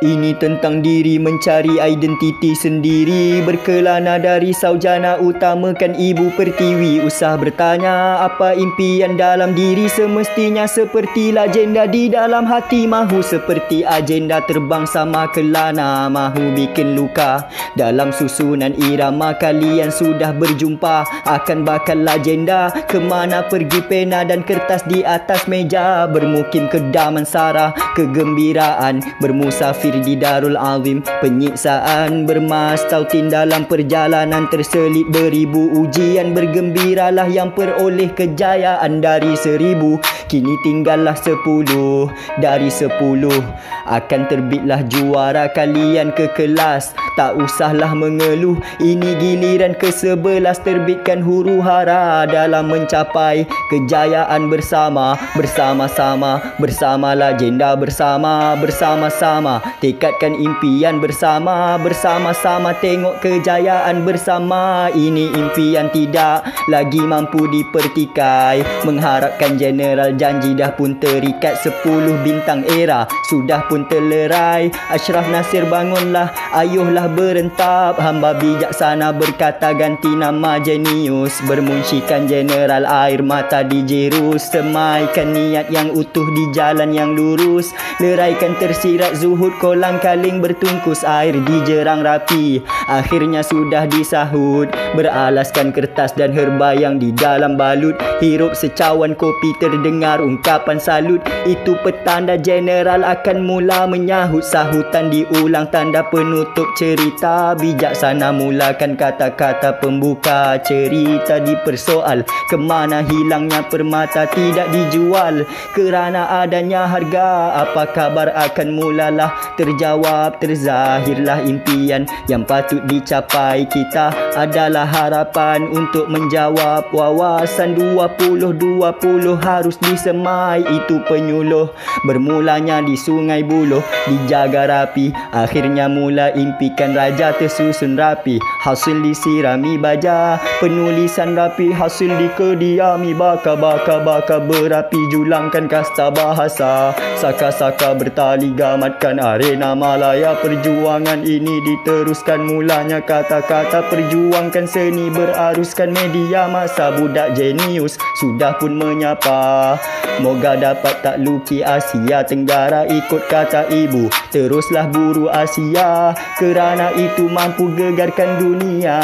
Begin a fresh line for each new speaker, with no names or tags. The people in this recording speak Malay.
Ini tentang diri mencari identiti sendiri. Berkelana dari saujana utamakan ibu pertiwi. Usah bertanya apa impian dalam diri. Semestinya seperti legenda di dalam hati Mahu. Seperti agenda terbang sama kelana Mahu bikin luka dalam susunan irama Kalian sudah berjumpa. Akan bakal legenda Kemana pergi pena dan kertas di atas meja. Bermukim kedaman sarah kegembiraan. Bermusafir di Darul Azim Penyiksaan. Bermastautin dalam perjalanan Terselit beribu ujian. Bergembiralah yang peroleh kejayaan dari seribu Kini tinggallah sepuluh. Dari sepuluh Akan terbitlah juara kalian ke kelas. Tak usahlah mengeluh Ini giliran ke sebelas Terbitkan huru hara Dalam mencapai kejayaan bersama. Bersama-sama Bersama legenda bersama. Bersama-sama Tekadkan impian bersama. Bersama-sama tengok kejayaan bersama. Ini impian tidak lagi mampu dipertikai. Mengharapkan general janji dah pun terikat Sepuluh bintang era. Sudah pun terlerai Ashraf Nasir bangunlah ayuhlah berentap. Hamba bijaksana berkata ganti nama jenius. Bermuncikan general air mata di jerus. Semaikan niat yang utuh di jalan yang lurus. Leraikan tersirat zuhud kolang kaling bertungkus air di jerang rapi. Akhirnya sudah disahut Beralaskan kertas dan herba yang di dalam balut. Hirup secawan kopi terdengar mendengar ungkapan salut Itu petanda general akan mula menyahut Sahutan diulang tanda penutup cerita. Bijaksana mulakan kata-kata pembuka cerita Dipersoal kemana hilangnya permata tidak dijual? Kerana adanya harga apa kabar akan mulalah? Terjawab Terzahirlah impian yang patut dicapai. Kita adalah harapan untuk menjawab. Wawasan 2020 harus di semai itu penyuluh. Bermulanya di sungai buluh Dijaga rapi. Akhirnya mula impikan raja tersusun rapi. Hasil disirami baja Penulisan rapi. Hasil dikediami Baka baka baka berapi. Julangkan kasta bahasa Saka-saka bertali gamatkan arena Malaya. Perjuangan ini diteruskan Mulanya kata-kata. Perjuangkan seni Beraruskan media masa budak jenius. Sudah pun menyapa Moga dapat tak luki Asia Tenggara ikut kata ibu. Teruslah buru Asia Kerana itu mampu gegarkan dunia